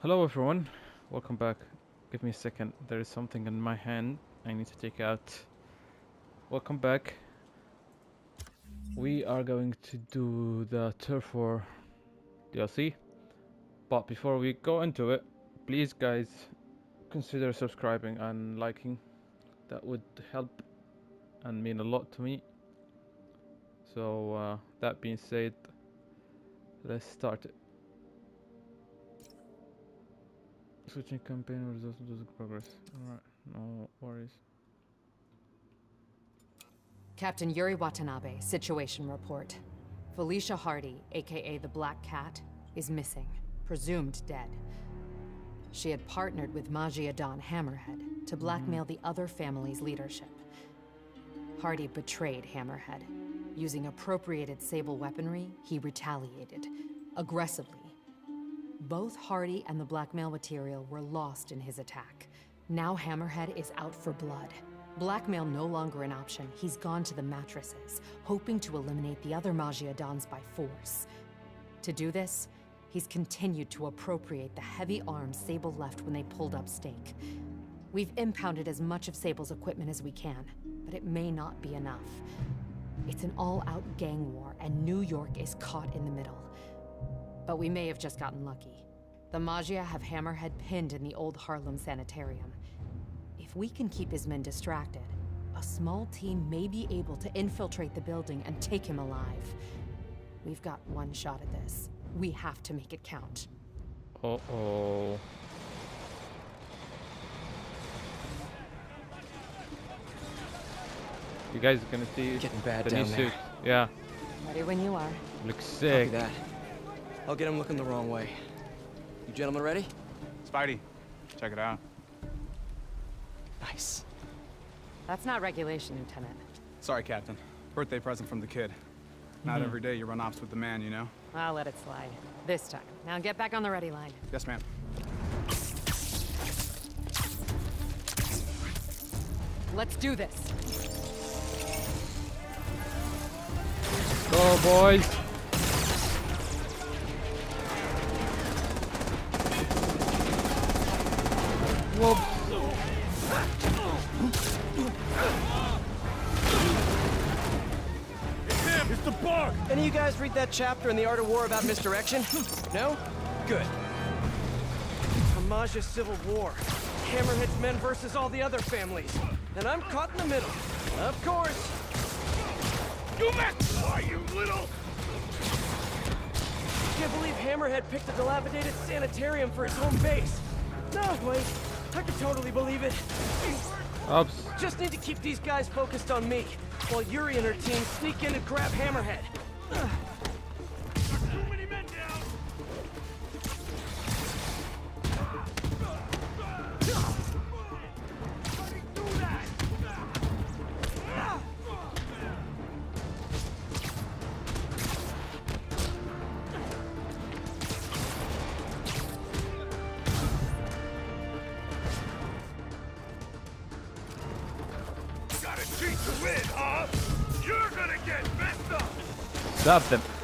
Hello everyone, welcome back. Give me a second, there is something in my hand I need to take out. Welcome back. We are going to do the Turf War DLC. But before we go into it, please guys consider subscribing and liking. That would help and mean a lot to me. So uh, that being said, let's start it. Switching campaign results losing progress. Alright, no worries. Captain Yuri Watanabe, situation report. Felicia Hardy, aka the Black Cat, is missing, presumed dead. She had partnered with Maggia Don Hammerhead to mm-hmm. blackmail the other family's leadership. Hardy betrayed Hammerhead. Using appropriated Sable weaponry, he retaliated, aggressively. Both Hardy and the blackmail material were lost in his attack. Now Hammerhead is out for blood. Blackmail no longer an option. He's gone to the mattresses, hoping to eliminate the other Maggia Dons by force. To do this, he's continued to appropriate the heavy arms Sable left when they pulled up stake. We've impounded as much of Sable's equipment as we can, but it may not be enough. It's an all-out gang war, and New York is caught in the middle. But we may have just gotten lucky. The Maggia have Hammerhead pinned in the old Harlem sanitarium. If we can keep his men distracted, a small team may be able to infiltrate the building and take him alive. We've got one shot at this. We have to make it count. Uh oh. You guys are gonna see Getting bad the down new there. suit. Yeah, Ready when you are. looks Copy sick. that. I'll get him looking the wrong way. You gentlemen ready? Spidey, check it out. Nice. That's not regulation, Lieutenant. Sorry, Captain. Birthday present from the kid. Not mm-hmm. every day you run ops with the man, you know? I'll let it slide. This time. Now get back on the ready line. Yes, ma'am. Let's do this. Go boys! Guys read that chapter in The Art of War about misdirection? Hmm. No? Good. Hamaja Civil War. Hammerhead's men versus all the other families. And I'm caught in the middle. Of course. You messed! Why, you little... I Can't believe Hammerhead picked a dilapidated sanitarium for his home base. No, wait. I could totally believe it. Oops. Just need to keep these guys focused on me, while Yuri and her team sneak in and grab Hammerhead. Too Stop them.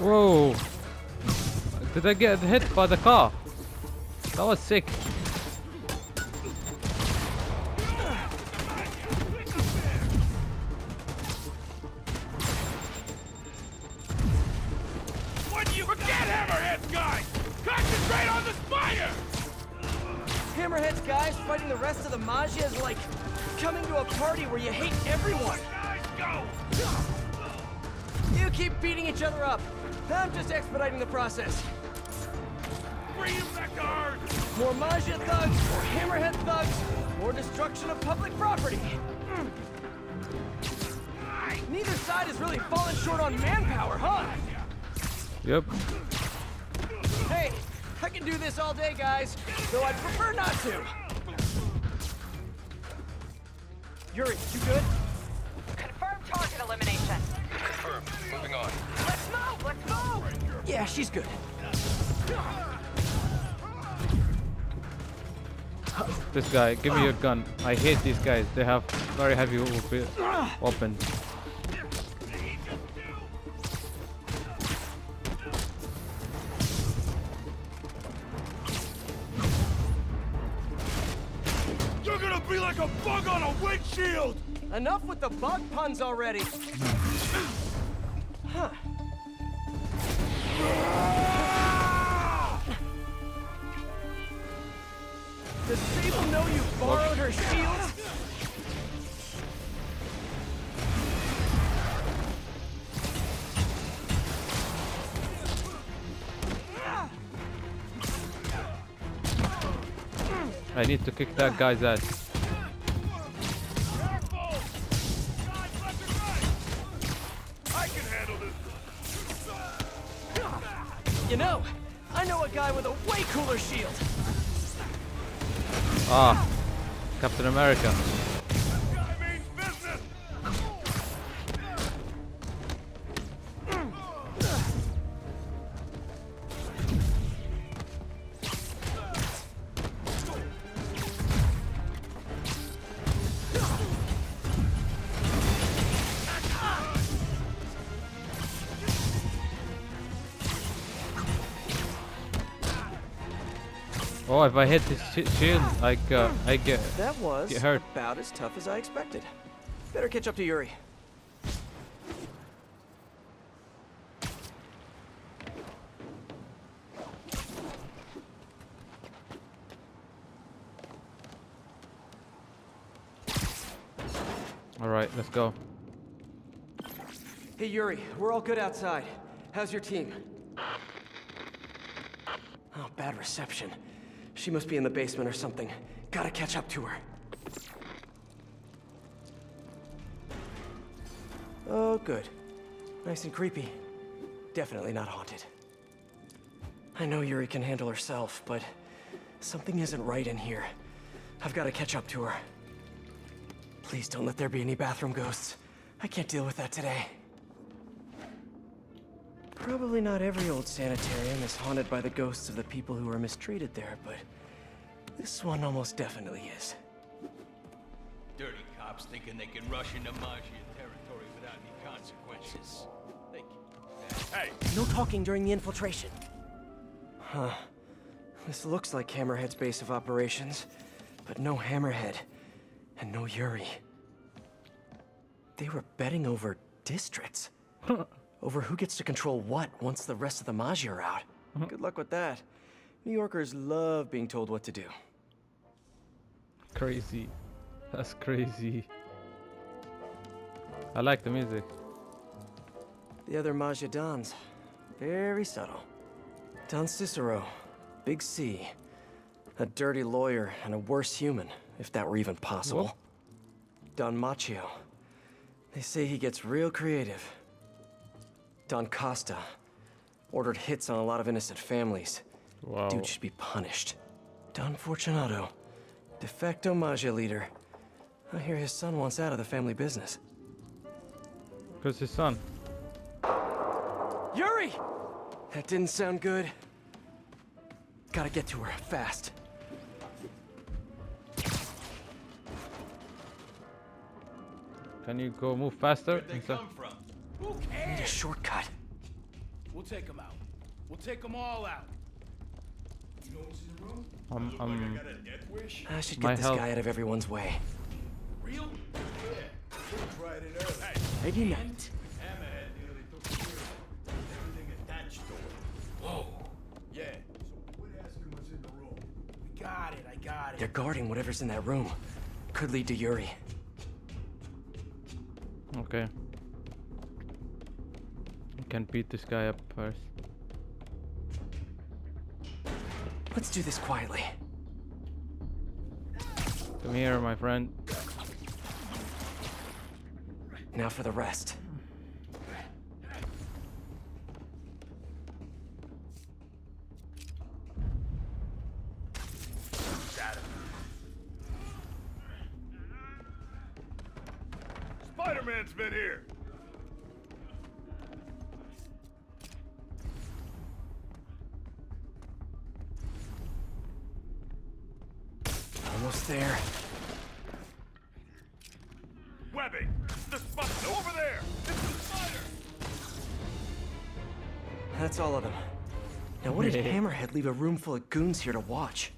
Whoa! Did I get hit by the car? That was sick. Short on manpower, huh? Yep. Hey, I can do this all day, guys. Though I'd prefer not to. Yuri, you good? Confirmed target elimination. Confirmed. Moving on. Let's move! Let's move! Yeah, she's good. This guy, give me your gun. I hate these guys. They have very heavy weapi- weapons. A windshield! Enough with the bug puns already. Huh. Does Sable know you borrowed her shield? I need to kick that guy's ass. America. Oh, if I hit this shi shield, like uh, I get. That was Get hurt. about as tough as I expected. Better catch up to Yuri. All right, let's go. Hey Yuri, we're all good outside. How's your team? Oh, bad reception. She must be in the basement or something. Gotta catch up to her. Oh, good. Nice and creepy. Definitely not haunted. I know Yuri can handle herself, but something isn't right in here. I've got to catch up to her. Please don't let there be any bathroom ghosts. I can't deal with that today. Probably not every old sanitarium is haunted by the ghosts of the people who were mistreated there, but this one almost definitely is. Dirty cops thinking they can rush into Maggia territory without any consequences. They Hey, No talking during the infiltration. Huh. This looks like Hammerhead's base of operations, but no Hammerhead, and no Yuri. They were betting over districts. over who gets to control what once the rest of the Magi are out. Mm-hmm. Good luck with that. New Yorkers love being told what to do. Crazy. That's crazy. I like the music. The other Maggia Dons, very subtle. Don Cicero, Big C. A dirty lawyer and a worse human, if that were even possible. What? Don Machio. They say he gets real creative. Don Costa. Ordered hits on a lot of innocent families. Wow. Dude should be punished. Don Fortunato. De facto Maggia leader. I hear his son wants out of the family business. Who's his son. Yuri! That didn't sound good. Gotta get to her fast. Can you go move faster? Where'd they come from? who Need a cares? Shortcut. We'll take them out. We'll take them all out. You know what's in the room? Um, Look um, like I got a death wish. I should My get this health. guy out of everyone's way. Real? Yeah. We'll try it early. Hey, Maybe not. Hammerhead nearly took care of everything attached to it. Whoa. Yeah. So quit asking what's in the room. We got it. I got it. They're guarding whatever's in that room. Could lead to Yuri. okay. Can beat this guy up first. Let's do this quietly. Come here, my friend. Now for the rest. Hammerhead leave a room full of goons here to watch?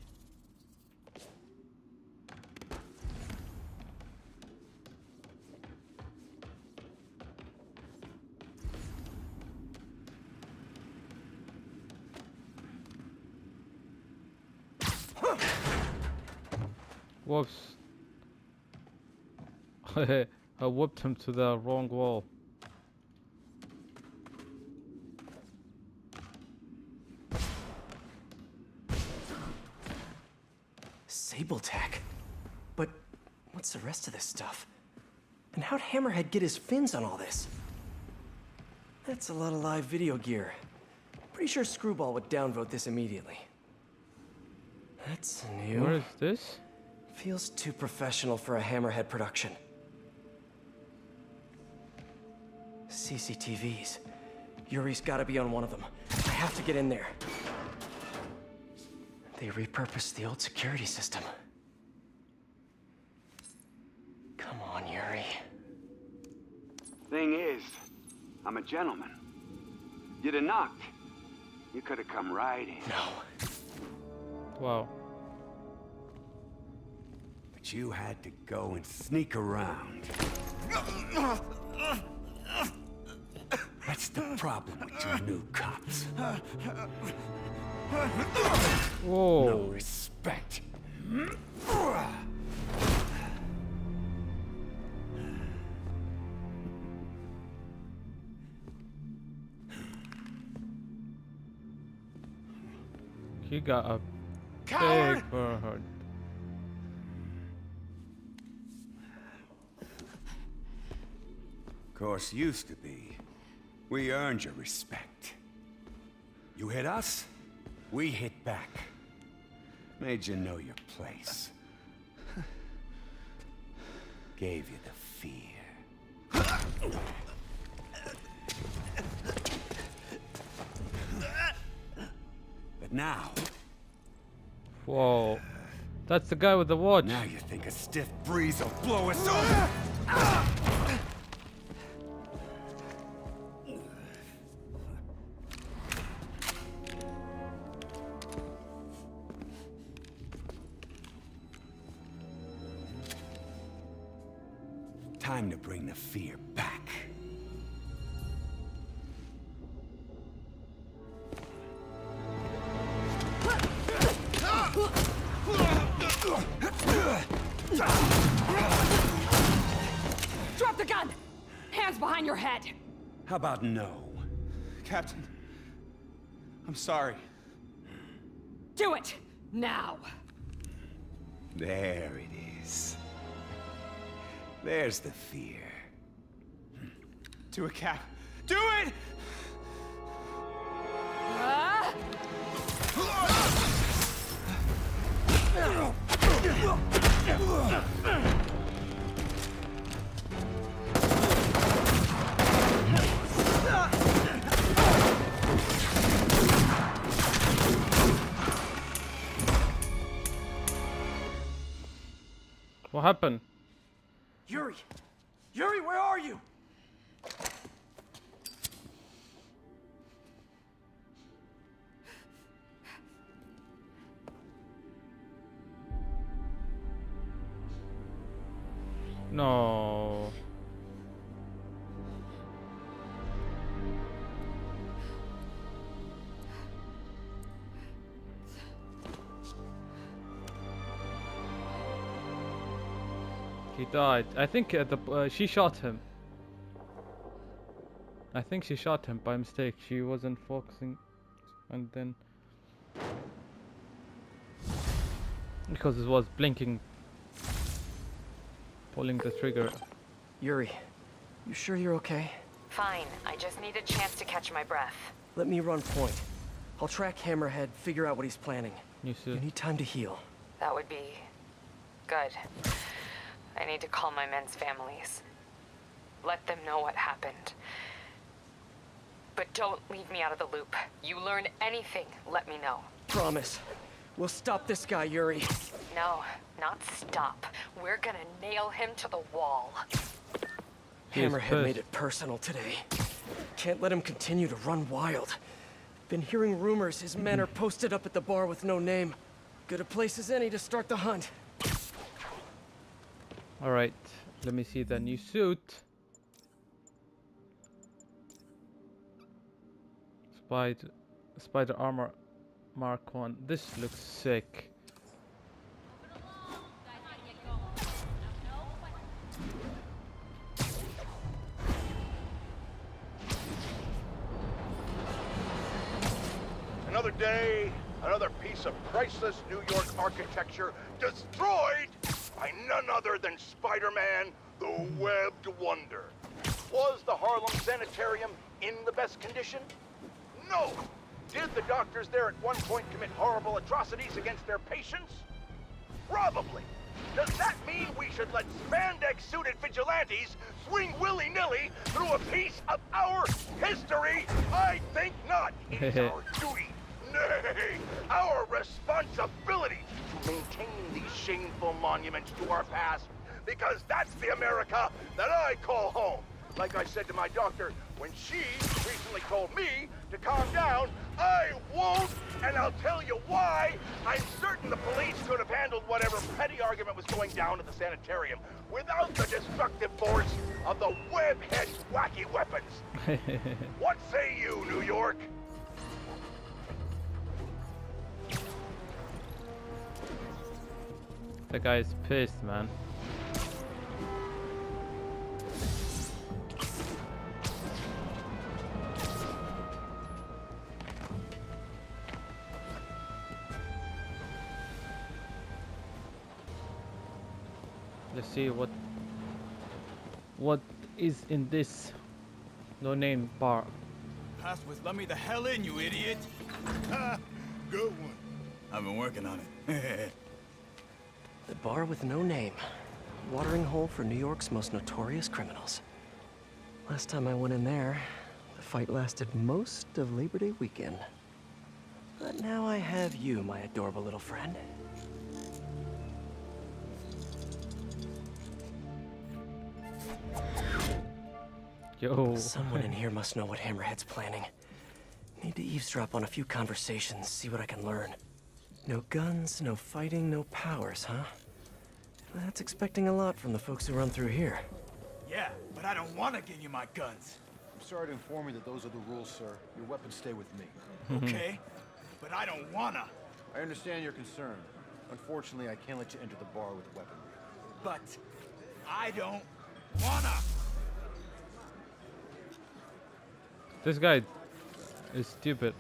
Whoops. I whooped him to the wrong wall. Rest of this stuff? And how'd Hammerhead get his fins on all this? That's a lot of live video gear. Pretty sure Screwball would downvote this immediately. That's new. Where is this? Feels too professional for a Hammerhead production. CCTVs. Yuri's gotta be on one of them. I have to get in there. They repurposed the old security system. Come on, Yuri. Thing is, I'm a gentleman. You'd have knocked. You could have come right in. No. Wow. But you had to go and sneak around. That's the problem with you new cops. Whoa. No respect. He got a Coward! big bird. Of course, used to be. We earned your respect. You hit us, we hit back. Made you know your place. Gave you the fear. Now, Whoa. That's the guy with the watch. now you think a stiff breeze will blow us over? Behind your head! How about no? Captain, I'm sorry. Do it! Now! There it is. There's the fear. Do it, Cap. Do it! What happened? Yuri! Yuri, where are you? Died. I think uh, the uh, she shot him. I think she shot him by mistake. She wasn't focusing, and then because it was blinking, pulling the trigger. Yuri, you sure you're okay? Fine. I just need a chance to catch my breath. Let me run point. I'll track Hammerhead, figure out what he's planning. You You need time to heal. That would be good. I need to call my men's families. Let them know what happened. But don't leave me out of the loop. You learn anything, let me know. Promise. We'll stop this guy, Yuri. No, not stop. We're gonna nail him to the wall. Hammerhead made it personal today. Can't let him continue to run wild. Been hearing rumors his men are posted up at the bar with no name. Good a place as any to start the hunt. Alright, let me see the new suit. Spider, spider armor Mark 1. This looks sick. Another day, another piece of priceless New York architecture destroyed than Spider-Man, the Webbed Wonder. Was the Harlem Sanitarium in the best condition? No. Did the doctors there at one point commit horrible atrocities against their patients? Probably. Does that mean we should let spandex-suited vigilantes swing willy-nilly through a piece of our history? I think not. It is our duty, nay, our responsibility to maintain these shameful monuments to our past, because that's the America that I call home. Like I said to my doctor, when she recently told me to calm down, I won't, and I'll tell you why. I'm certain the police could have handled whatever petty argument was going down at the sanitarium without the destructive force of the webhead's wacky weapons. what say you, New York? The guy's pissed, man. Let's see what what is in this no name bar. Passwords let me the hell in, you idiot! Good one. I've been working on it. The bar with no name. Watering hole for New York's most notorious criminals. Last time I went in there, the fight lasted most of Labor Day weekend. But now I have you, my adorable little friend. Yo. Someone in here must know what Hammerhead's planning. Need to eavesdrop on a few conversations, see what I can learn. No guns, no fighting, no powers, huh? That's expecting a lot from the folks who run through here. yeah, but I don't want to give you my guns, I'm sorry to inform you that those are the rules, sir. Your weapons stay with me. okay? But I don't wanna. I understand your concern. Unfortunately, I can't let you enter the bar with weaponry. But I don't wanna. This guy is stupid.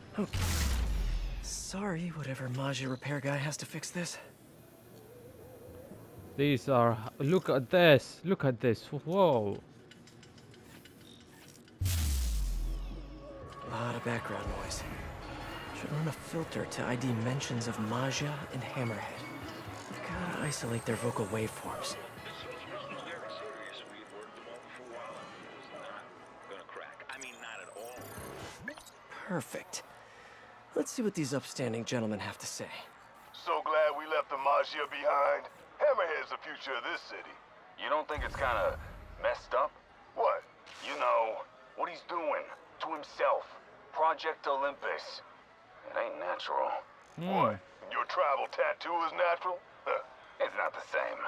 Sorry, whatever Maggia repair guy has to fix this. These are. Look at this. Look at this. Whoa. A lot of background noise. Should run a filter to ID mentions of Maggia and Hammerhead. Gotta isolate their vocal waveforms. Perfect. Let's see what these upstanding gentlemen have to say. So glad we left the Maggia behind. Hammerhead's the future of this city. You don't think it's kind of messed up? What? You know, what he's doing to himself. Project Olympus. It ain't natural. Hmm. What? Your tribal tattoo is natural? It's not the same.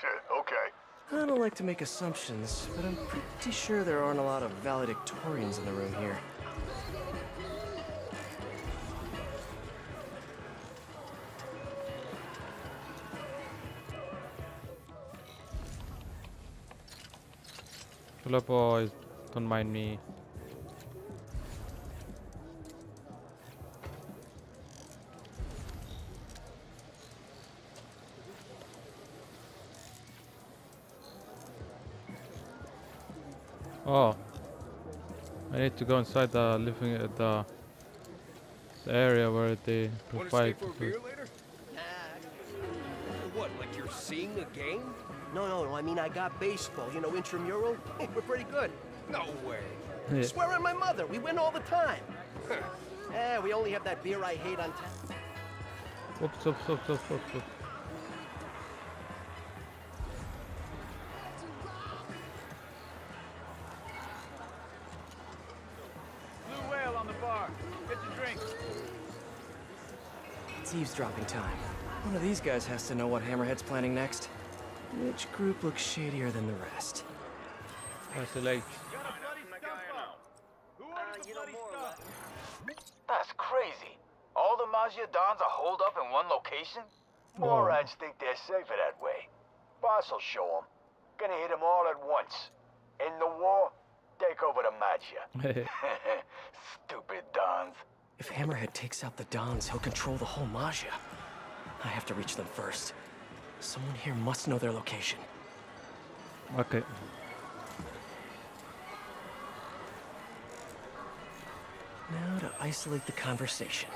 okay. I don't like to make assumptions, but I'm pretty sure there aren't a lot of valedictorians in the room here. Hello, boys. Don't mind me. Oh, I need to go inside the living uh, the the area where they Want to stay provide. for a beer later? Game? No, no, no. I mean, I got baseball. You know, intramural. We're pretty good. No way. Yeah. Swear on my mother. We win all the time. eh, we only have that beer I hate on tap. Oops, oops, oops, oops, oops, oops. Blue whale on the bar. Get your drink. It's eavesdropping time. One of these guys has to know what Hammerhead's planning next. Which group looks shadier than the rest? Oh, That's the lake. That's crazy. All the Maggia Dons are holed up in one location? Morons think they're safer that way. Boss will show them. Gonna hit them all at once. In the war, take over the Maggia. Stupid Dons. If Hammerhead takes out the Dons, he'll control the whole Maggia. I have to reach them first. Someone here must know their location. Okay. Now to isolate the conversation.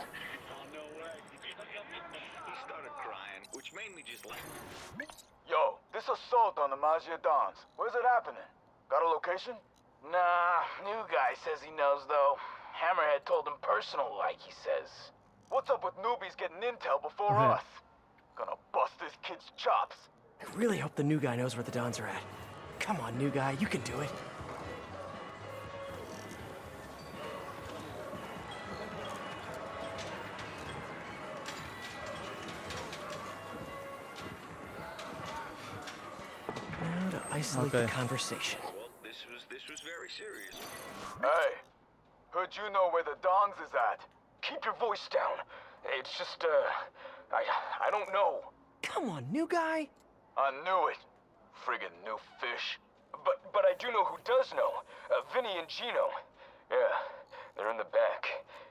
Yo, this assault on the Maggia Dons. Where's it happening? Got a location? Nah, new guy says he knows though. Hammerhead told him personal like he says. What's up with newbies getting intel before us? Gonna bust this kid's chops. I really hope the new guy knows where the Dons are at. Come on, new guy, you can do it. Now to isolate the Okay. conversation. This was this was very serious. Hey, heard you know where the Dons is at. Keep your voice down. It's just, uh, I, I don't know. Come on, new guy. I knew it. Friggin' new fish. But, but I do know who does know. Uh, Vinny and Gino. Yeah, they're in the back,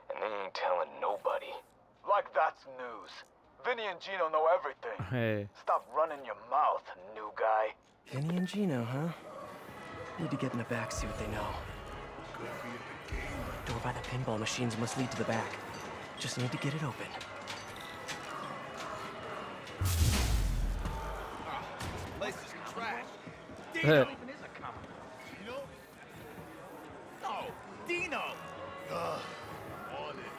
and they ain't telling nobody. Like that's news. Vinny and Gino know everything. Hey. Stop running your mouth, new guy. Vinny and Gino, huh? Need to get in the back, see what they know. Door by the pinball machines must lead to the back. Just need to get it open. Dino even is a comic. Dino? No, Dino. Ugh, on it.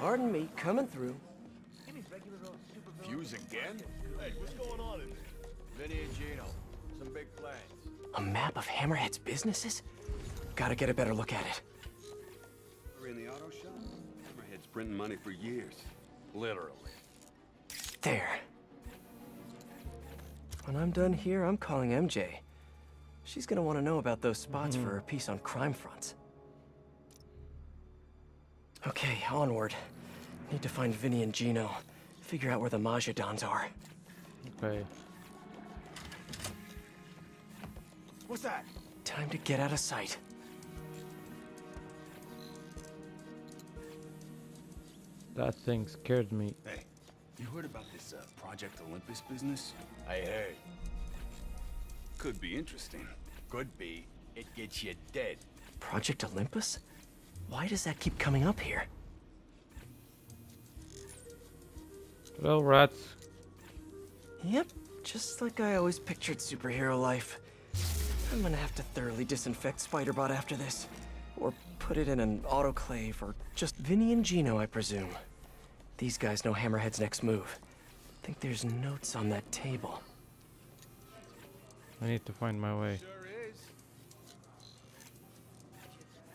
Pardon me, coming through. Fuse again? Hey, what's going on in there? Vinny and Gino. Some big plans. A map of Hammerhead's businesses? Gotta get a better look at it. Printing money for years. Literally. There. When I'm done here, I'm calling MJ. She's gonna want to know about those spots mm-hmm. for her piece on crime fronts. Okay, onward. Need to find Vinny and Gino. Figure out where the Maggia Dons are. Okay. What's that? Time to get out of sight. That thing scared me. Hey, you heard about this uh, Project Olympus business? I heard. Could be interesting. Could be. It gets you dead. Project Olympus? Why does that keep coming up here? Well, rats. Yep, just like I always pictured superhero life. I'm gonna have to thoroughly disinfect Spiderbot after this. Or put it in an autoclave, or just Vinny and Gino, I presume. These guys know Hammerhead's next move. I Think there's notes on that table. I need to find my way. Sure is.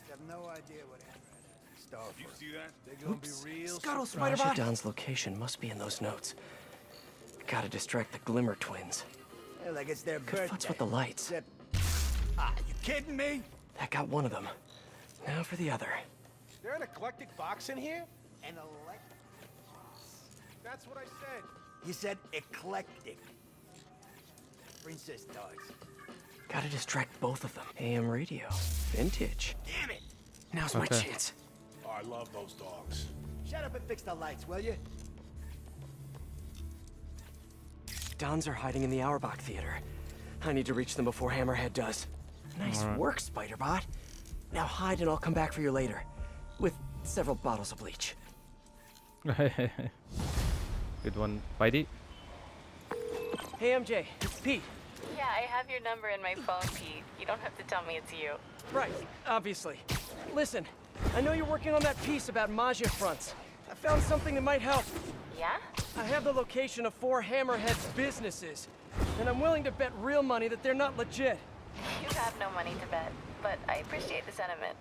You have no idea what Hammerhead You see that? Oops. be Scuttle surprised. Spiderbot! Don's location must be in those notes. Gotta distract the Glimmer twins. Yeah, like it's their Good birthday. futz with the lights. Except, ah, you kidding me? That got one of them. Now for the other. There an eclectic box in here? An electric That's what I said. You said eclectic. Princess dogs. Gotta distract both of them. AM radio. Vintage. Damn it! Now's my chance. Oh, I love those dogs. Shut up and fix the lights, will you? Dons are hiding in the Auerbach Theater. I need to reach them before Hammerhead does. Nice Alright. work, Spiderbot. Now hide and I'll come back for you later. With several bottles of bleach. Good one, Bitey. Hey, MJ, it's Pete. Yeah, I have your number in my phone, Pete. You don't have to tell me it's you. Right, obviously. Listen, I know you're working on that piece about Maggia fronts. I found something that might help. Yeah? I have the location of four Hammerhead's businesses, and I'm willing to bet real money that they're not legit. You have no money to bet, but I appreciate the sentiment.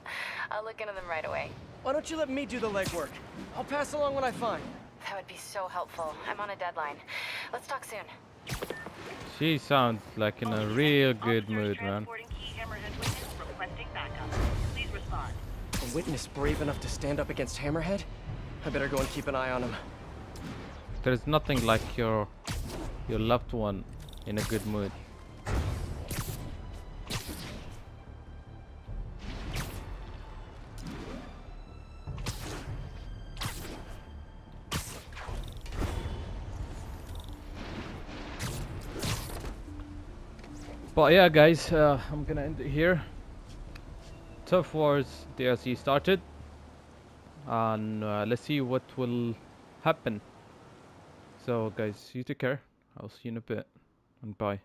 I'll look into them right away. Why don't you let me do the legwork? I'll pass along what I find. That would be so helpful. I'm on a deadline. Let's talk soon. She sounds like in a real good mood, man. A witness brave enough to stand up against Hammerhead? I better go and keep an eye on him. There's nothing like your your loved one in a good mood. But yeah, guys, uh, I'm gonna end it here. Turf Wars DLC started, and uh, let's see what will happen. So, guys, you take care. I'll see you in a bit, and bye.